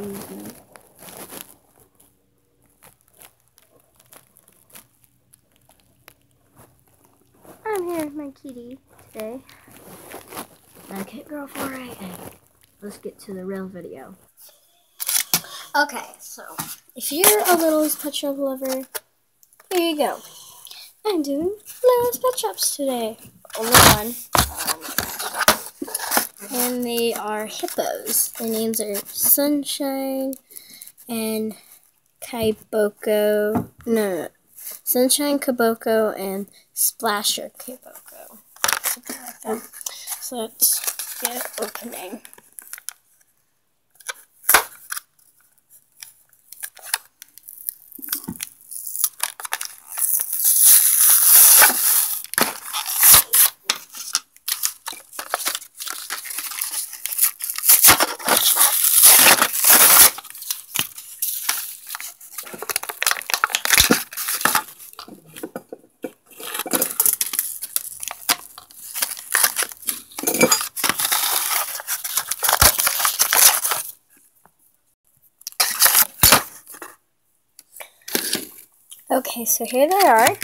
easy. I'm here with my kitty today. Okay, girl, for a Let's get to the real video. Okay, so if you're a Littlest Pet Shop lover, here you go. I'm doing Littlest Pet Shops today. Only one. Um, and they are hippos. Their names are Sunshine and Kaiboko. No, no. Sunshine Kaboko and Splasher Kaboko. Something like that. So let's get opening. Okay, so here they are.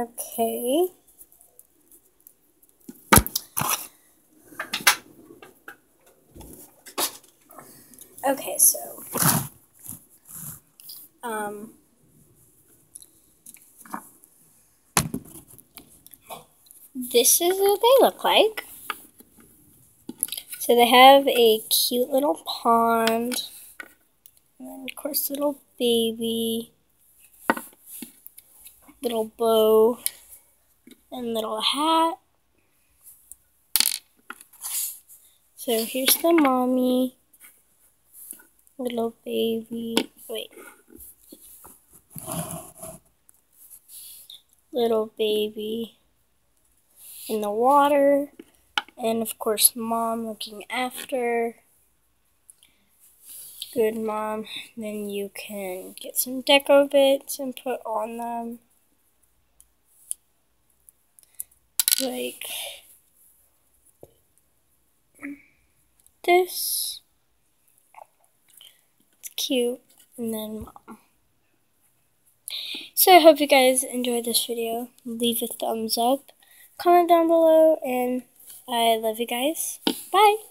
Okay. Okay, so um this is what they look like. So they have a cute little pond, and of course little baby little bow and little hat. So here's the mommy, little baby, wait, little baby in the water, and of course mom looking after. Good mom. Then you can get some deco bits and put on them. Like this. It's cute. And then mom. So I hope you guys enjoyed this video. Leave a thumbs up, comment down below, and I love you guys. Bye!